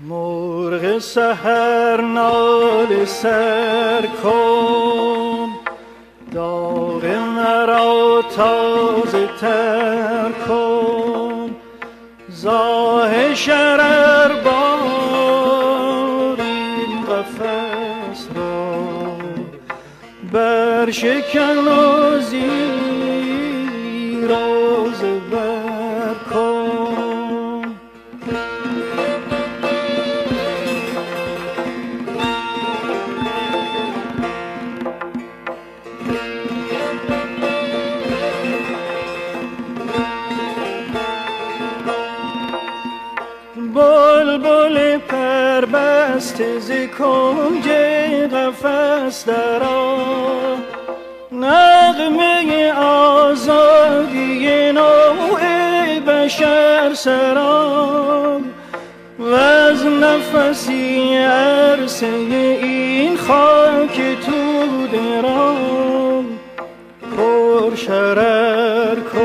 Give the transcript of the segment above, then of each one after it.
مرغ سهر نال سر کن. داغ مرا تازه تر کن. زاه شرر بار این قفص را. بر شکن و بسته ز کنج قفس درا نغمه آزادی نوع بشر سرا و از نفسی عرصه این خاک تو درام پر شرر کن.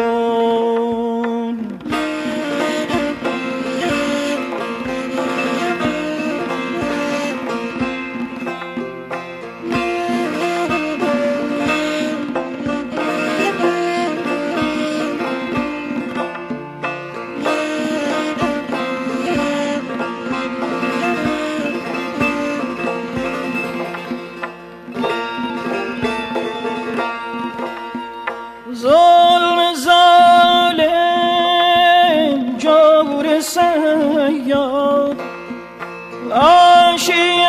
آشیم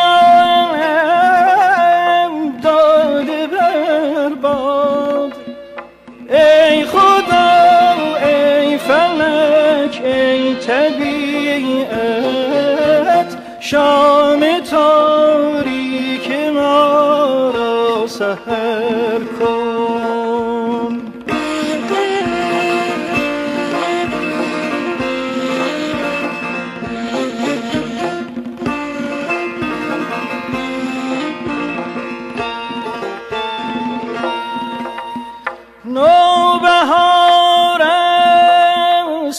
داده برباد ای خدا ای فلک ای طبیعت شام تاریک ما را سهر کن.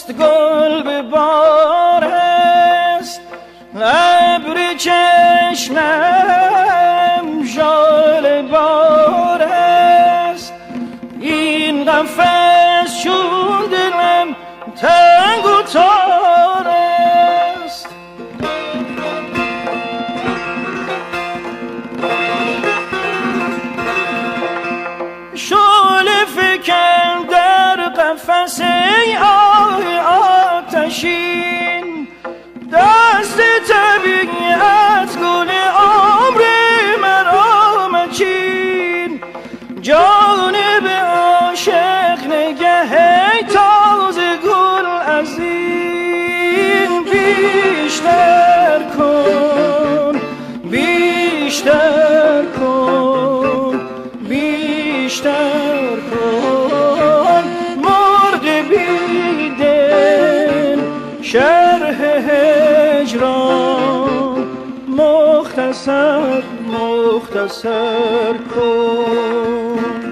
است گل به بار است. ابر چشمم ژاله بار است. این قفس چون دلم تنگ بیشتر کن بیشتر کن بیشتر کن. مرد بیدل شرح هجران. مختصر مختصر کن.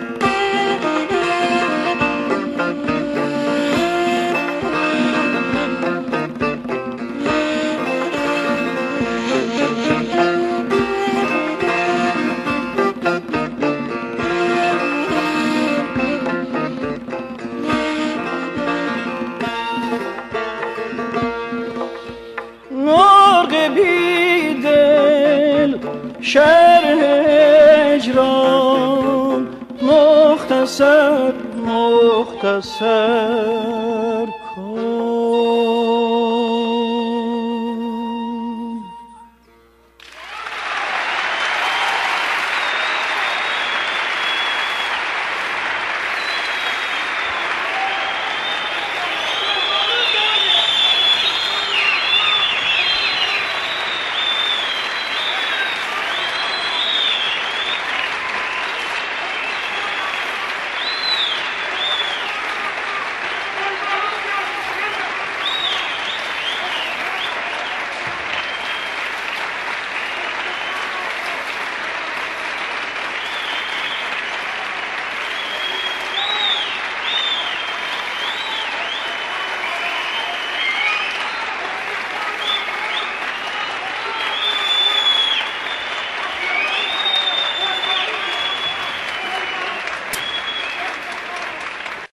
شرح اجرام مختصر مختصر.